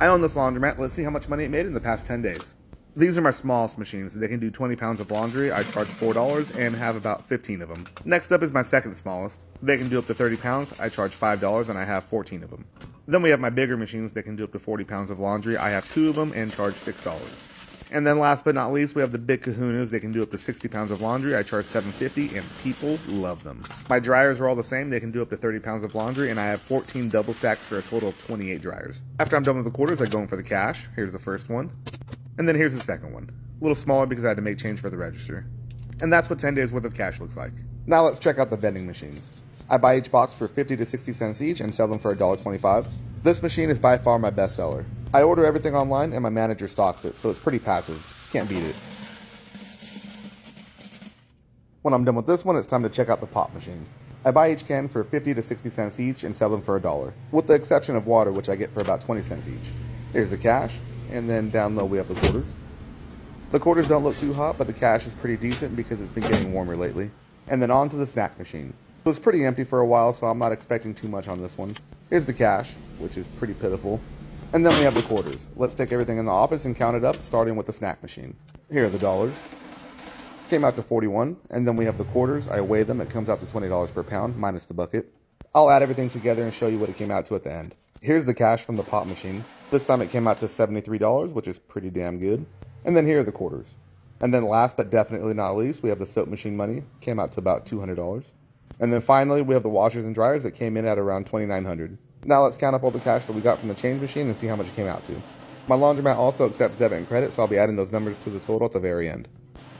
I own this laundromat. Let's see how much money it made in the past 10 days. These are my smallest machines. They can do 20 pounds of laundry. I charge $4 and have about 15 of them. Next up is my second smallest. They can do up to 30 pounds. I charge $5 and I have 14 of them. Then we have my bigger machines that can do up to 40 pounds of laundry. I have two of them and charge $6. And then last but not least, we have the big kahunas. They can do up to 60 pounds of laundry. I charge 750 and people love them. My dryers are all the same. They can do up to 30 pounds of laundry and I have 14 double stacks for a total of 28 dryers. After I'm done with the quarters, I go in for the cash. Here's the first one. And then here's the second one. A little smaller because I had to make change for the register. And that's what 10 days worth of cash looks like. Now let's check out the vending machines. I buy each box for 50 to 60 cents each and sell them for $1.25. This machine is by far my best seller. I order everything online and my manager stocks it, so it's pretty passive. Can't beat it. When I'm done with this one, it's time to check out the pop machine. I buy each can for 50 to 60 cents each and sell them for a dollar, with the exception of water, which I get for about 20 cents each. Here's the cash, and then down low we have the quarters. The quarters don't look too hot, but the cash is pretty decent because it's been getting warmer lately. And then on to the snack machine. It was pretty empty for a while, so I'm not expecting too much on this one. Here's the cash, which is pretty pitiful. And then we have the quarters. Let's take everything in the office and count it up, starting with the snack machine. Here are the dollars. Came out to 41, and then we have the quarters. I weigh them. It comes out to $20 per pound, minus the bucket. I'll add everything together and show you what it came out to at the end. Here's the cash from the pop machine. This time it came out to $73, which is pretty damn good. And then here are the quarters. And then last but definitely not least, we have the soap machine money. Came out to about $200. And then finally, we have the washers and dryers that came in at around 2900 Now let's count up all the cash that we got from the change machine and see how much it came out to. My laundromat also accepts debit and credit, so I'll be adding those numbers to the total at the very end.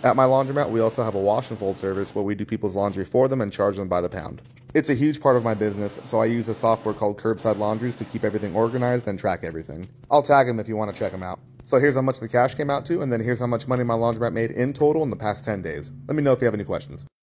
At my laundromat, we also have a wash and fold service where we do people's laundry for them and charge them by the pound. It's a huge part of my business, so I use a software called Curbside Laundries to keep everything organized and track everything. I'll tag them if you want to check them out. So here's how much the cash came out to, and then here's how much money my laundromat made in total in the past 10 days. Let me know if you have any questions.